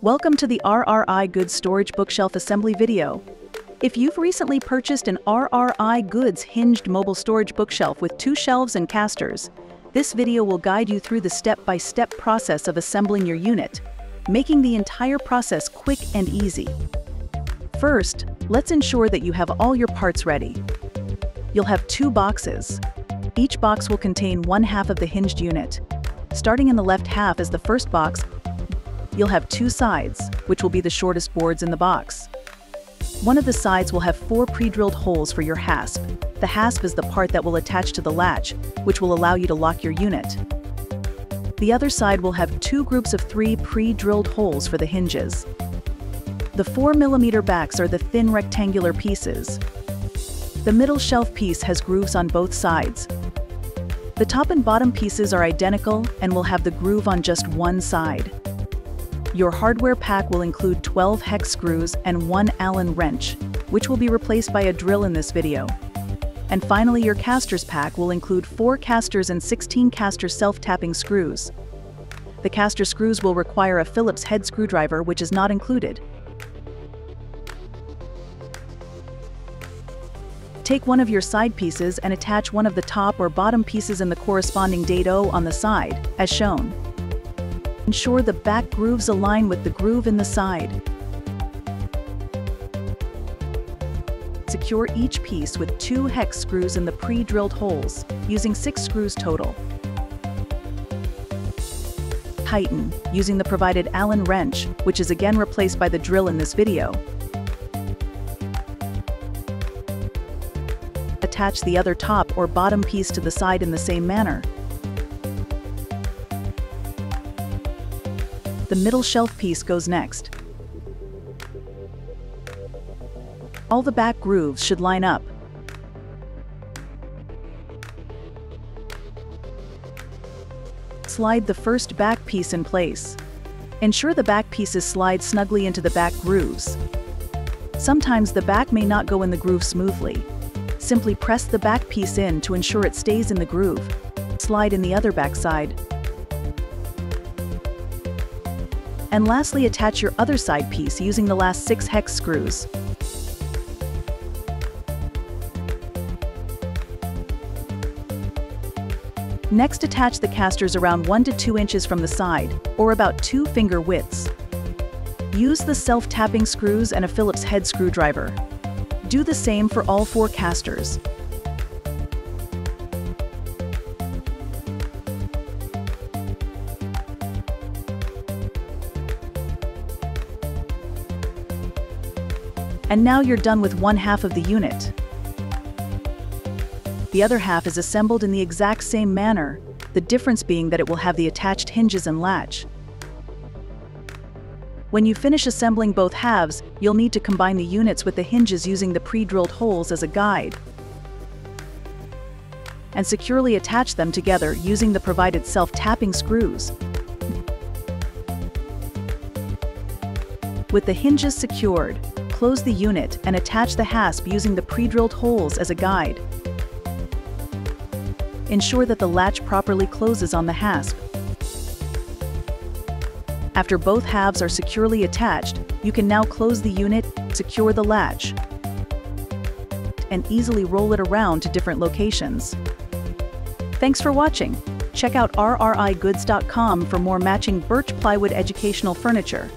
Welcome to the RRI Goods Storage Bookshelf Assembly video. If you've recently purchased an RRI Goods hinged mobile storage bookshelf with two shelves and casters, this video will guide you through the step-by-step -step process of assembling your unit, making the entire process quick and easy. First, let's ensure that you have all your parts ready. You'll have two boxes. Each box will contain one half of the hinged unit. Starting in the left half is the first box, you'll have two sides, which will be the shortest boards in the box. One of the sides will have four pre-drilled holes for your hasp. The hasp is the part that will attach to the latch, which will allow you to lock your unit. The other side will have two groups of three pre-drilled holes for the hinges. The 4mm backs are the thin rectangular pieces. The middle shelf piece has grooves on both sides. The top and bottom pieces are identical and will have the groove on just one side. Your hardware pack will include 12 hex screws and one Allen wrench, which will be replaced by a drill in this video. And finally, your casters pack will include 4 casters and 16 caster self-tapping screws. The caster screws will require a Phillips head screwdriver which is not included. Take one of your side pieces and attach one of the top or bottom pieces in the corresponding dado on the side, as shown. Ensure the back grooves align with the groove in the side. Secure each piece with two hex screws in the pre-drilled holes, using six screws total. Tighten, using the provided Allen wrench, which is again replaced by the drill in this video. Attach the other top or bottom piece to the side in the same manner. The middle shelf piece goes next. All the back grooves should line up. Slide the first back piece in place. Ensure the back pieces slide snugly into the back grooves. Sometimes the back may not go in the groove smoothly. Simply press the back piece in to ensure it stays in the groove. Slide in the other back side. And lastly, attach your other side piece using the last six hex screws. Next attach the casters around 1 to 2 inches from the side, or about 2 finger widths. Use the self-tapping screws and a Phillips head screwdriver. Do the same for all four casters. And now you're done with one half of the unit. The other half is assembled in the exact same manner, the difference being that it will have the attached hinges and latch. When you finish assembling both halves, you'll need to combine the units with the hinges using the pre-drilled holes as a guide and securely attach them together using the provided self-tapping screws. With the hinges secured, close the unit and attach the hasp using the pre-drilled holes as a guide. Ensure that the latch properly closes on the hasp. After both halves are securely attached, you can now close the unit, secure the latch, and easily roll it around to different locations. Thanks for watching. Check out rrigoods.com for more matching birch plywood educational furniture.